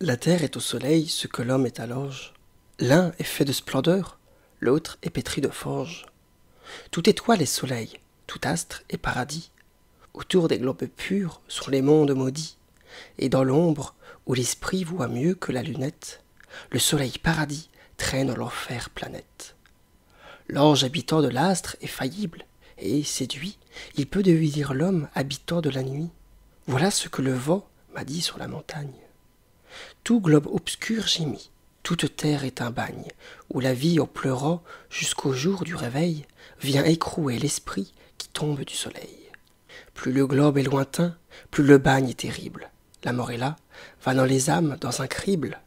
La terre est au soleil ce que l'homme est à l'orge. L'un est fait de splendeur, l'autre est pétri de forge. Tout étoile est soleil, tout astre est paradis. Autour des globes purs sont les mondes maudits. Et dans l'ombre, où l'esprit voit mieux que la lunette, le soleil paradis traîne l'enfer planète. L'ange habitant de l'astre est faillible, et, séduit, il peut devenir l'homme habitant de la nuit. Voilà ce que le vent m'a dit sur la montagne. Tout globe obscur gémit, toute terre est un bagne, où la vie en pleurant jusqu'au jour du réveil vient écrouer l'esprit qui tombe du soleil. Plus le globe est lointain, plus le bagne est terrible. La mort est là, va dans les âmes dans un crible,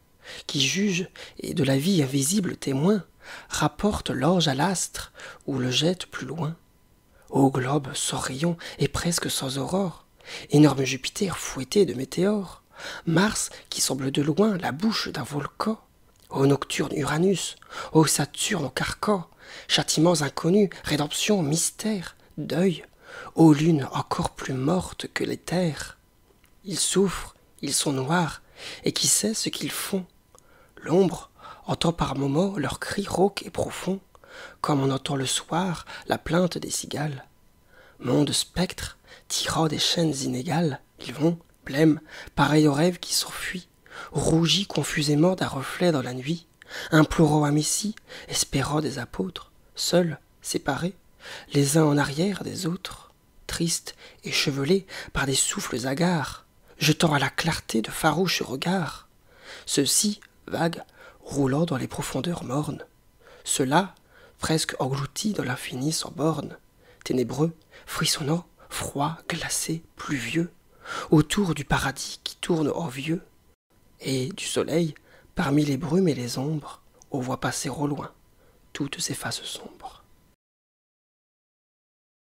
qui juge et de la vie invisible témoin, rapporte l'ange à l'astre ou le jette plus loin. Ô globe sans rayon et presque sans aurore, énorme Jupiter fouetté de météores, Mars qui semble de loin la bouche d'un volcan, ô nocturne Uranus, ô Saturne au carcan, châtiments inconnus, rédemption, mystère, deuil, ô lune encore plus morte que les terres. Ils souffrent, ils sont noirs, et qui sait ce qu'ils font? L'ombre entend par moments leurs cris rauques et profonds, comme on entend le soir la plainte des cigales. Monde spectre, tirant des chaînes inégales, ils vont, blêmes, pareils aux rêves qui s'enfuient, rougis confusément d'un reflet dans la nuit, implorant un messie, espérant des apôtres, seuls, séparés, les uns en arrière des autres, tristes, échevelés par des souffles hagards, jetant à la clarté de farouches regards. Ceux-ci, vagues, roulant dans les profondeurs mornes. Ceux-là, presque engloutis dans l'infini sans bornes, ténébreux, frissonnants, froids, glacés, pluvieux, autour du paradis qui tourne envieux, et du soleil, parmi les brumes et les ombres, on voit passer au loin toutes ces faces sombres.